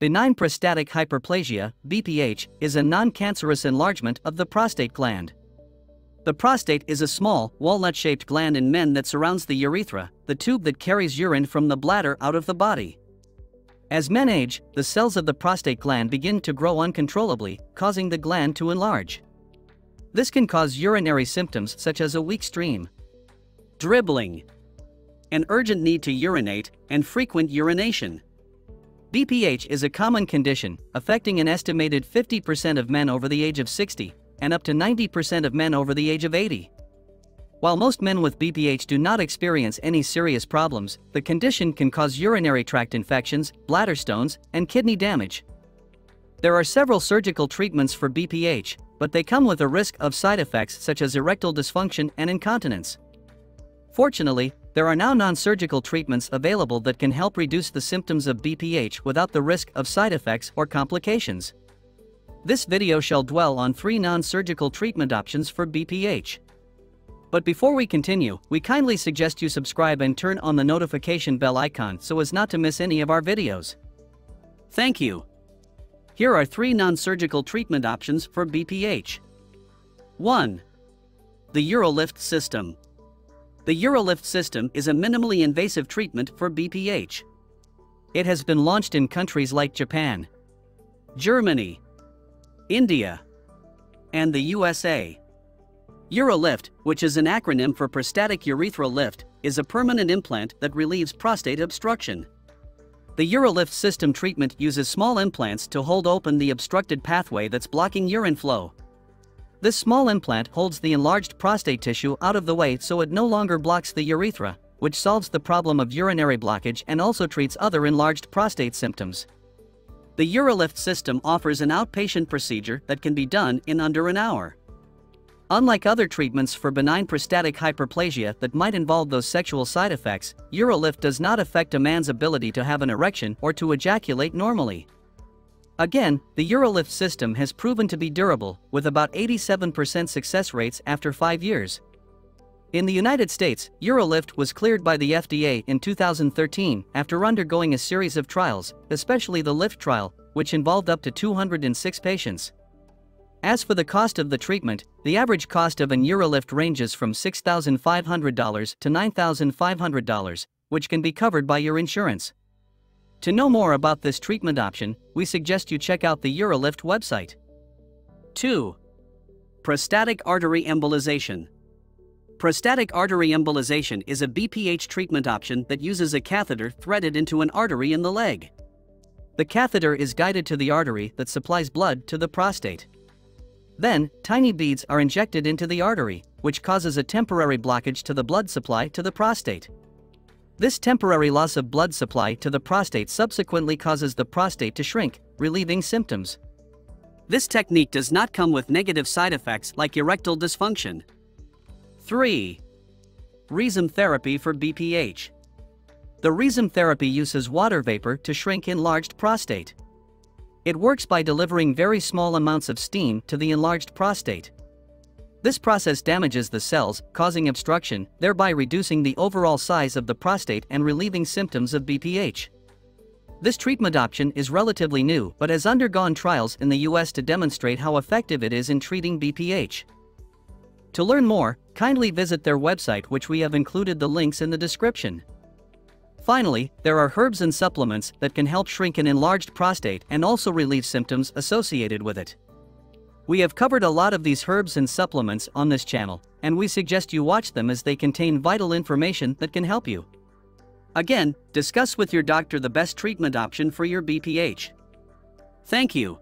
Benign prostatic hyperplasia, BPH, is a non-cancerous enlargement of the prostate gland. The prostate is a small, walnut-shaped gland in men that surrounds the urethra, the tube that carries urine from the bladder out of the body. As men age, the cells of the prostate gland begin to grow uncontrollably, causing the gland to enlarge. This can cause urinary symptoms such as a weak stream, dribbling, an urgent need to urinate, and frequent urination. BPH is a common condition, affecting an estimated 50% of men over the age of 60 and up to 90% of men over the age of 80. While most men with BPH do not experience any serious problems, the condition can cause urinary tract infections, bladder stones, and kidney damage. There are several surgical treatments for BPH, but they come with a risk of side effects such as erectile dysfunction and incontinence. Fortunately, there are now non-surgical treatments available that can help reduce the symptoms of BPH without the risk of side effects or complications. This video shall dwell on three non-surgical treatment options for BPH. But before we continue, we kindly suggest you subscribe and turn on the notification bell icon so as not to miss any of our videos. Thank you. Here are three non-surgical treatment options for BPH. 1. The Urolift System the Urolift system is a minimally invasive treatment for BPH. It has been launched in countries like Japan, Germany, India, and the USA. Urolift, which is an acronym for prostatic urethral lift, is a permanent implant that relieves prostate obstruction. The Urolift system treatment uses small implants to hold open the obstructed pathway that's blocking urine flow. This small implant holds the enlarged prostate tissue out of the way so it no longer blocks the urethra, which solves the problem of urinary blockage and also treats other enlarged prostate symptoms. The Urolift system offers an outpatient procedure that can be done in under an hour. Unlike other treatments for benign prostatic hyperplasia that might involve those sexual side effects, Urolift does not affect a man's ability to have an erection or to ejaculate normally. Again, the Urolift system has proven to be durable, with about 87% success rates after 5 years. In the United States, Urolift was cleared by the FDA in 2013 after undergoing a series of trials, especially the LIFT trial, which involved up to 206 patients. As for the cost of the treatment, the average cost of an Urolift ranges from $6,500 to $9,500, which can be covered by your insurance. To know more about this treatment option, we suggest you check out the Urolift website. 2. Prostatic artery embolization. Prostatic artery embolization is a BPH treatment option that uses a catheter threaded into an artery in the leg. The catheter is guided to the artery that supplies blood to the prostate. Then, tiny beads are injected into the artery, which causes a temporary blockage to the blood supply to the prostate. This temporary loss of blood supply to the prostate subsequently causes the prostate to shrink, relieving symptoms. This technique does not come with negative side effects like erectile dysfunction. 3. Rezum therapy for BPH. The Rezum therapy uses water vapor to shrink enlarged prostate. It works by delivering very small amounts of steam to the enlarged prostate. This process damages the cells, causing obstruction, thereby reducing the overall size of the prostate and relieving symptoms of BPH. This treatment option is relatively new but has undergone trials in the US to demonstrate how effective it is in treating BPH. To learn more, kindly visit their website which we have included the links in the description. Finally, there are herbs and supplements that can help shrink an enlarged prostate and also relieve symptoms associated with it. We have covered a lot of these herbs and supplements on this channel, and we suggest you watch them as they contain vital information that can help you. Again, discuss with your doctor the best treatment option for your BPH. Thank you.